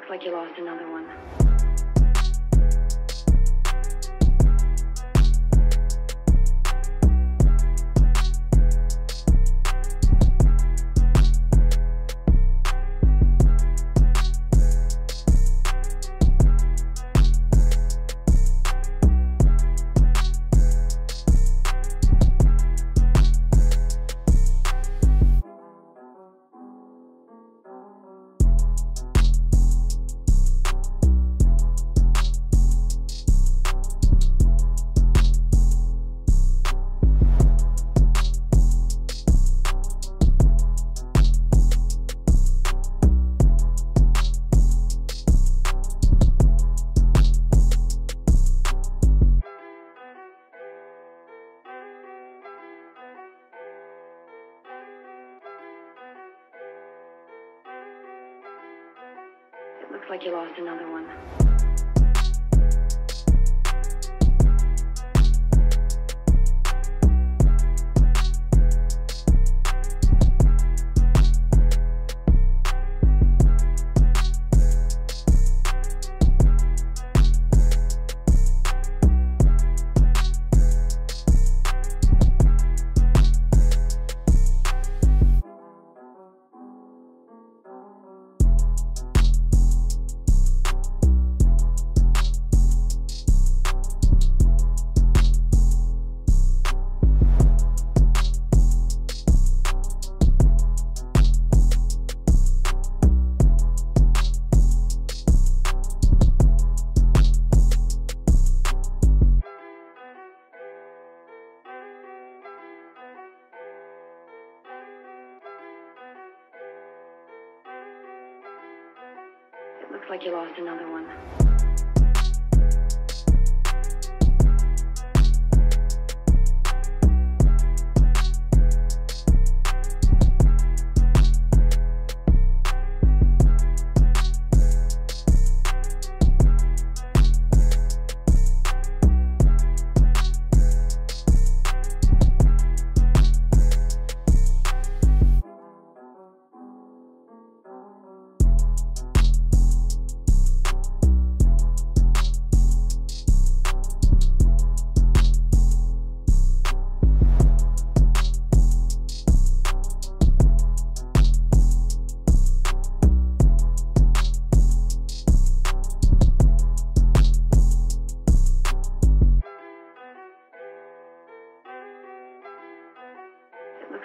Looks like you lost another one. Looks like you lost another one. Looks like you lost another one.